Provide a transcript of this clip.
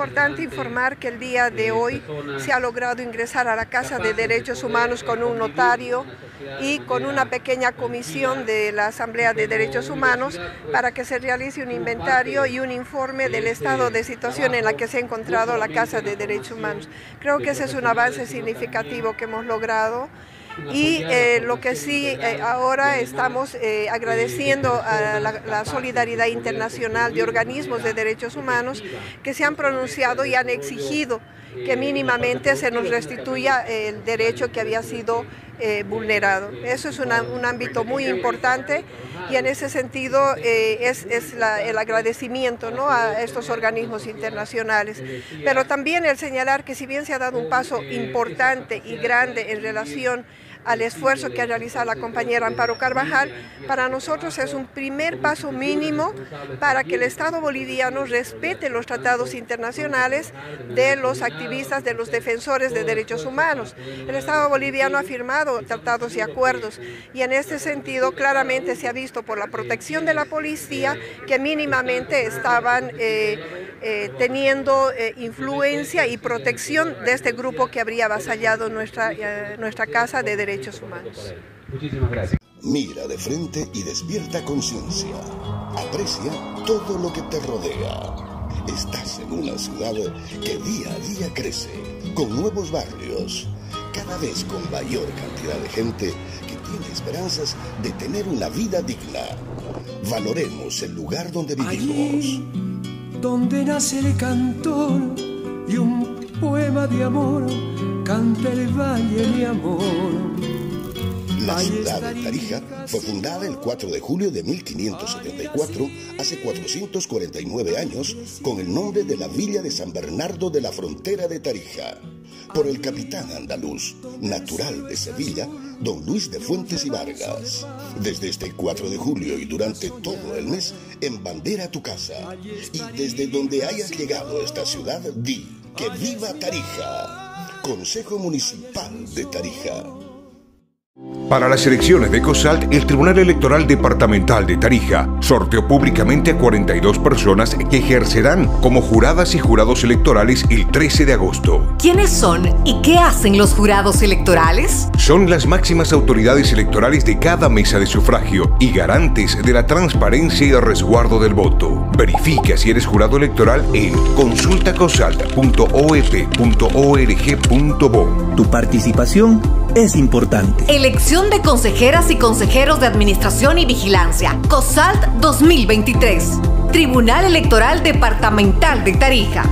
importante informar que el día de hoy se ha logrado ingresar a la Casa de Derechos Humanos con un notario y con una pequeña comisión de la Asamblea de Derechos Humanos para que se realice un inventario y un informe del estado de situación en la que se ha encontrado la Casa de Derechos Humanos. Creo que ese es un avance significativo que hemos logrado y eh, lo que sí eh, ahora estamos eh, agradeciendo a la, solidaridad internacional de organismos de derechos humanos que se han pronunciado y han exigido que mínimamente se nos restituya el derecho que había sido vulnerado. Eso es un ámbito muy importante y en ese sentido es, el agradecimiento ¿no? a estos organismos internacionales. Pero también el señalar que si bien se ha dado un paso importante y grande en relación al esfuerzo que ha realizado la compañera Amparo Carvajal, para nosotros es un primer paso mínimo para que el Estado boliviano respete los tratados internacionales de los activistas, de los defensores de derechos humanos. El Estado boliviano ha firmado tratados y acuerdos y en este sentido claramente se ha visto por la protección de la policía que mínimamente estaban eh, eh, teniendo eh, influencia y protección de este grupo que habría avasallado nuestra, nuestra casa de derechos derechos humanos. Muchísimas gracias. Mira de frente y despierta conciencia. Aprecia todo lo que te rodea. Estás en una ciudad que día a día crece, con nuevos barrios, cada vez con mayor cantidad de gente que tiene esperanzas de tener una vida digna. Valoremos el lugar donde vivimos. Donde nace el cantor y un poema de amor canta el valle mi amor. La ciudad de Tarija fue fundada el 4 de julio de 1574, hace 449 años, con el nombre de la Villa de San Bernardo de la Frontera de Tarija, por el capitán andaluz, natural de Sevilla, don Luis de Fuentes y Vargas. Desde este 4 de julio y durante todo el mes, en bandera tu casa. Y desde donde hayas llegado a esta ciudad, di que viva Tarija. Consejo Municipal de Tarija. Para las elecciones de COSALT, el Tribunal Electoral Departamental de Tarija sorteó públicamente a 42 personas que ejercerán como juradas y jurados electorales el 13 de agosto. ¿Quiénes son y qué hacen los jurados electorales? Son las máximas autoridades electorales de cada mesa de sufragio y garantes de la transparencia y el resguardo del voto. Verifica si eres jurado electoral en consultacosalt.oep.org.bo. Tu participación es importante. Elección de consejeras y consejeros de Administración y Vigilancia. COSALT 2023. Tribunal Electoral Departamental de Tarija.